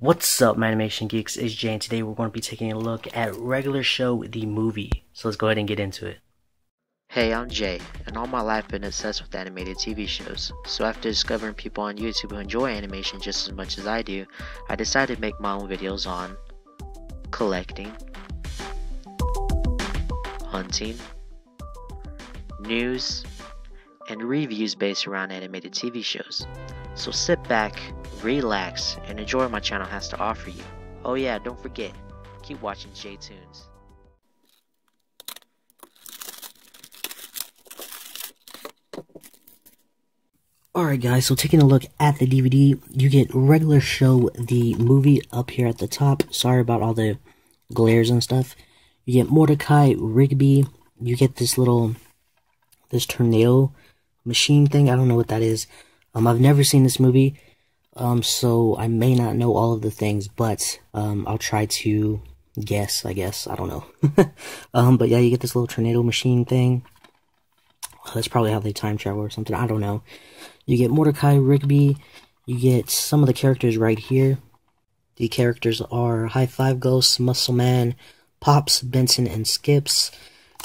What's up, my animation geeks? It's Jay, and today we're going to be taking a look at Regular Show the movie. So let's go ahead and get into it. Hey, I'm Jay, and all my life I've been obsessed with animated TV shows. So after discovering people on YouTube who enjoy animation just as much as I do, I decided to make my own videos on collecting, hunting, news, and reviews based around animated TV shows. So sit back, relax, and enjoy what my channel has to offer you. Oh yeah, don't forget, keep watching Jay Toonz. Alright guys, so taking a look at the DVD, you get regular show the movie up here at the top. Sorry about all the glares and stuff. You get Mordecai Rigby. You get this little, this tornado machine thing. I don't know what that is. Um, I've never seen this movie, um, so I may not know all of the things, but um, I'll try to guess. I guess I don't know. um, but yeah, you get this little tornado machine thing. That's probably how they time travel or something. I don't know. You get Mordecai Rigby. You get some of the characters right here. The characters are High Five Ghosts, Muscle Man, Pops, Benson, and Skips.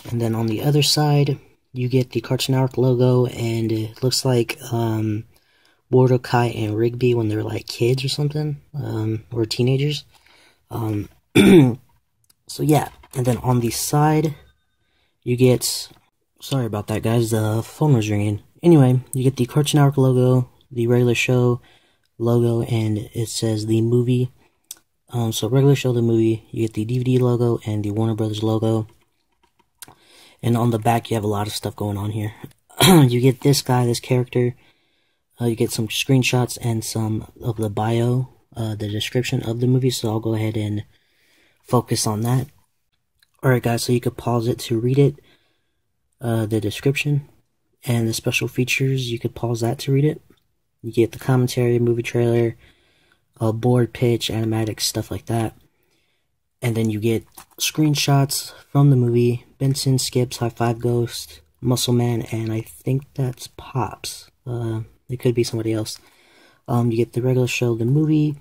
And then on the other side, you get the Cartoon Network logo, and it looks like um, Mordecai and Rigby when they're like kids or something, um, or teenagers. Um, so yeah, and then on the side, you get. Sorry about that, guys. The phone was ringing. Anyway, you get the Cartoon Network logo, the regular show logo, and it says the movie. Um, so regular show, the movie. You get the DVD logo and the Warner Brothers logo. And on the back, you have a lot of stuff going on here. you get this guy, this character. Uh, you get some screenshots and some of the bio, uh, the description of the movie. So I'll go ahead and focus on that. Alright, guys, so you could pause it to read it, uh, the description, and the special features. You could pause that to read it. You get the commentary, movie trailer, a board pitch, animatics, stuff like that. And then you get screenshots from the movie Benson, Skips, High Five Ghost, Muscle Man, and I think that's Pops. Uh, it could be somebody else. Um, you get the regular show, the movie,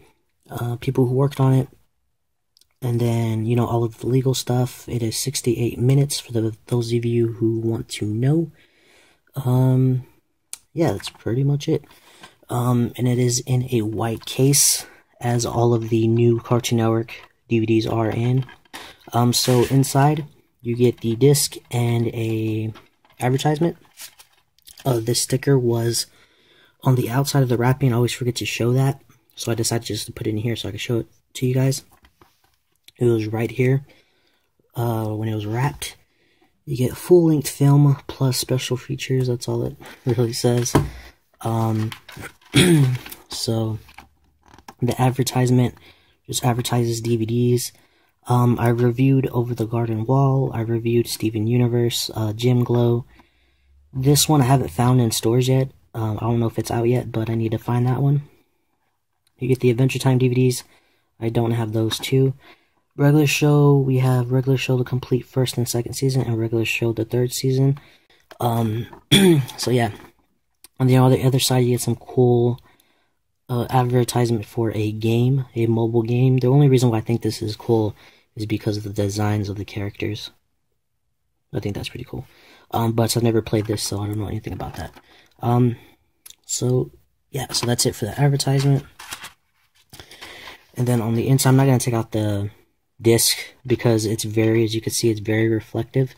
uh, people who worked on it, and then you know all of the legal stuff. It is 68 minutes for the those of you who want to know. Um, yeah, that's pretty much it. Um, and it is in a white case, as all of the new Cartoon Network DVDs are in. Um, so inside you get the disc and a advertisement. Uh, this sticker was on the outside of the wrapping. I always forget to show that, so I decided just to put it in here so I could show it to you guys. It was right here uh, when it was wrapped. You get full length film plus special features. That's all it really says. Um, so the advertisement just advertises DVDs. Um, I reviewed Over the Garden Wall. I reviewed Steven Universe, uh, Gem Glow. This one I haven't found in stores yet. Um, I don't know if it's out yet, but I need to find that one. You get the Adventure Time DVDs. I don't have those too. Regular show, we have regular show the complete first and second season, and regular show the third season. Um, so yeah. On the other, other side, you get some cool uh, advertisement for a game, a mobile game. The only reason why I think this is cool is because of the designs of the characters. I think that's pretty cool. Um, but I've never played this, so I don't know anything about that. Um, so yeah, so that's it for the advertisement. And then on the inside, I'm not gonna take out the disc because it's very, as you can see, it's very reflective.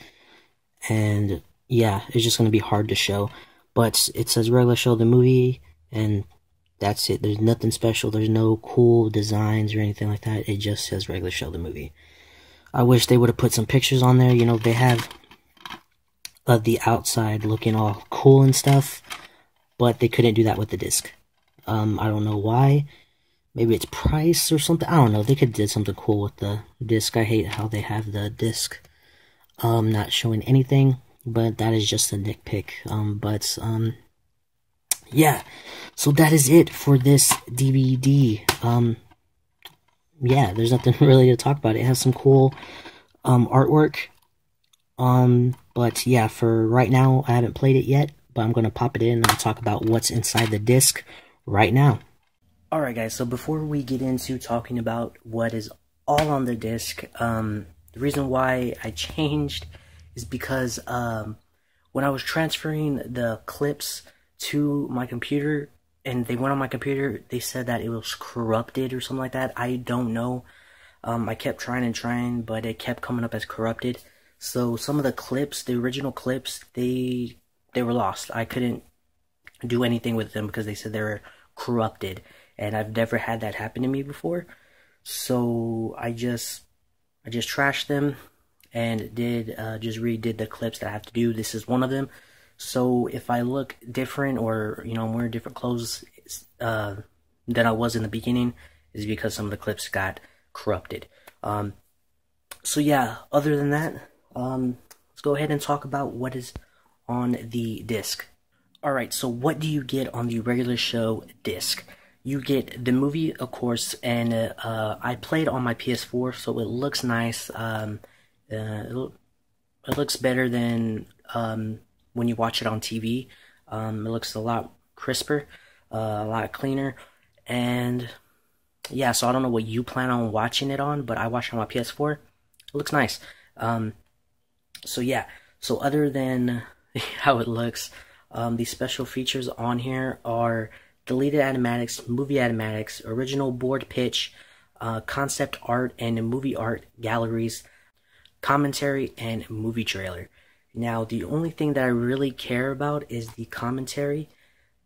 And yeah, it's just gonna be hard to show. But it says regular show the movie, and that's it. There's nothing special. There's no cool designs or anything like that. It just says regular show the movie. I wish they would have put some pictures on there. You know, they have of the outside looking all cool and stuff, but they couldn't do that with the disc. Um, I don't know why. Maybe it's price or something. I don't know. They could did something cool with the disc. I hate how they have the disc um not showing anything, but that is just a nitpick. Um, but um, yeah. So that is it for this DVD. Um, yeah, there's nothing really to talk about. It has some cool um artwork. Um, but yeah, for right now, I haven't played it yet, but I'm going to pop it in and talk about what's inside the disc right now. Alright guys, so before we get into talking about what is all on the disc, um, the reason why I changed is because um, when I was transferring the clips to my computer and they went on my computer, they said that it was corrupted or something like that. I don't know. Um, I kept trying and trying, but it kept coming up as corrupted. So some of the clips, the original clips, they they were lost. I couldn't do anything with them because they said they were corrupted, and I've never had that happen to me before. So I just I just trashed them and did uh, just redid the clips that I have to do. This is one of them. So if I look different or you know I'm wearing different clothes uh, than I was in the beginning, is because some of the clips got corrupted. Um, so yeah, other than that, um, let's go ahead and talk about what is on the disc. Alright, so what do you get on the regular show disc? You get the movie, of course, and uh, I played on my PS4, so it looks nice. Um, uh, it, looks better than um, when you watch it on TV. Um, it looks a lot crisper, uh, a lot cleaner, and yeah, so I don't know what you plan on watching it on, but I watched it on my PS4. It looks nice. Um, so yeah, so other than how it looks, um, the special features on here are deleted animatics, movie animatics, original board pitch, uh, concept art and movie art galleries, commentary, and movie trailer. Now, the only thing that I really care about is the commentary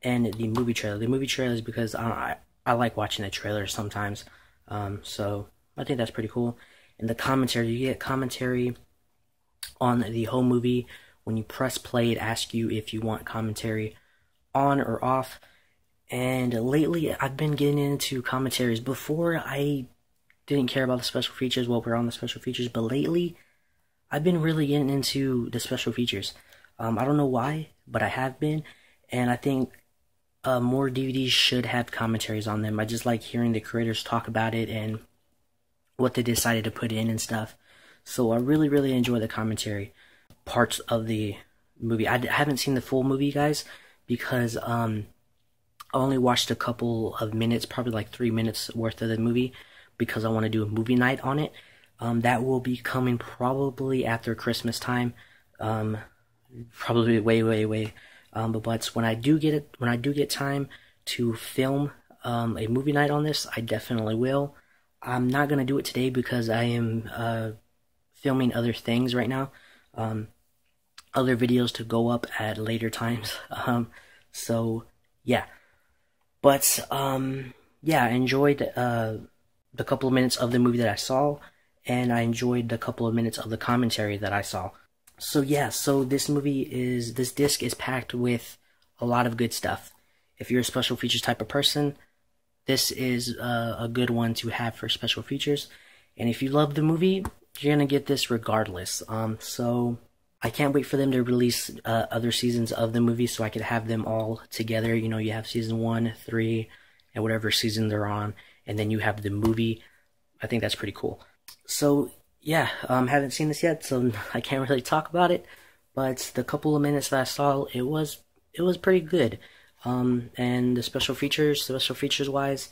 and the movie trailer. The movie trailer is because I, I like watching the trailer sometimes. Um, so I think that's pretty cool. And the commentary, you get commentary on the whole movie. When you press play, it asks you if you want commentary on or off. And lately, I've been getting into commentaries. Before, I didn't care about the special features while we're on the special features, but lately, I've been really getting into the special features. Um, I don't know why, but I have been, and I think uh, more DVDs should have commentaries on them. I just like hearing the creators talk about it and what they decided to put in and stuff. So I really, really enjoy the commentary parts of the movie. I haven't seen the full movie, guys, because um, I only watched a couple of minutes, probably like three minutes worth of the movie, because I want to do a movie night on it. Um, that will be coming probably after Christmas time. Um, probably way, way, way um, but, but when I do get it, when I do get time to film um, a movie night on this, I definitely will. I'm not gonna do it today because I am uh, filming other things right now, um, other videos to go up at later times. Um, so yeah, but um, yeah, I enjoyed uh, the couple of minutes of the movie that I saw, and I enjoyed the couple of minutes of the commentary that I saw. So yeah, so this movie is this disc is packed with a lot of good stuff. If you're a special features type of person, this is a, a good one to have for special features. And if you love the movie, you're gonna get this regardless. Um, so I can't wait for them to release uh, other seasons of the movie so I could have them all together. You know, you have season one, three, and whatever season they're on, and then you have the movie. I think that's pretty cool. So yeah, um, haven't seen this yet, so I can't really talk about it. But the couple of minutes that I saw, it was it was pretty good. Um, and the special features, special features wise,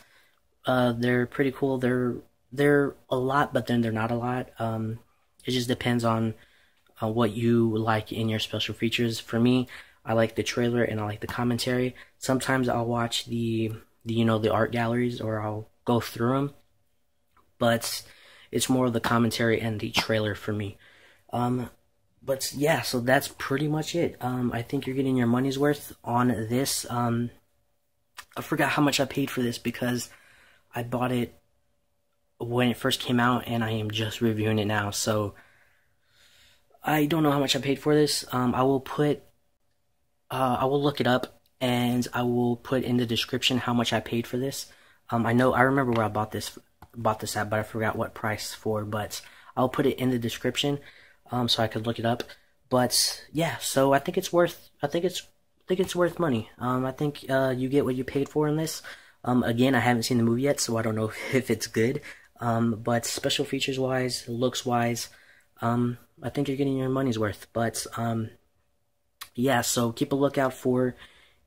uh, they're pretty cool. They're they're a lot, but then they're not a lot. Um, it just depends on uh, what you like in your special features. For me, I like the trailer and I like the commentary. Sometimes I'll watch the, the you know the art galleries or I'll go through them, but it's more of the commentary and the trailer for me. Um, but yeah, so that's pretty much it. Um, I think you're getting your money's worth on this. Um, I forgot how much I paid for this because I bought it when it first came out and I am just reviewing it now. So I don't know how much I paid for this. Um, I will put, uh, I will look it up and I will put in the description how much I paid for this. Um, I know I remember where I bought this bought this at, but I forgot what price for. But I'll put it in the description, um, so I could look it up. But yeah, so I think it's worth. I think it's. I think it's worth money. Um, I think uh, you get what you paid for in this. Um, again, I haven't seen the movie yet, so I don't know if it's good. Um, but special features wise, looks wise, um, I think you're getting your money's worth. But um, yeah, so keep a lookout for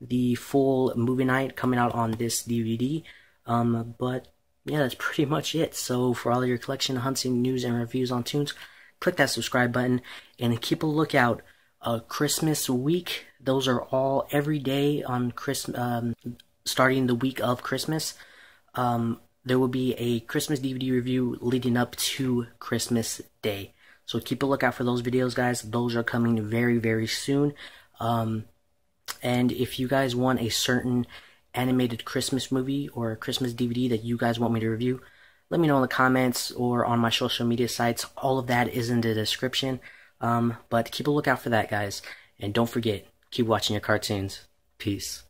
the full movie night coming out on this DVD. Um, but yeah, that's pretty much it. So for all your collection hunting news and reviews on Tunes, click that subscribe button and keep a lookout. Uh, Christmas week, those are all every day on Christmas, um, starting the week of Christmas. Um, there will be a Christmas DVD review leading up to Christmas Day. So keep a lookout for those videos, guys. Those are coming very, very soon. Um, and if you guys want a certain animated Christmas movie or Christmas DVD that you guys want me to review, let me know in the comments or on my social media sites. All of that is in the description. Um, but keep a lookout for that, guys. And don't forget, keep watching your cartoons. Peace.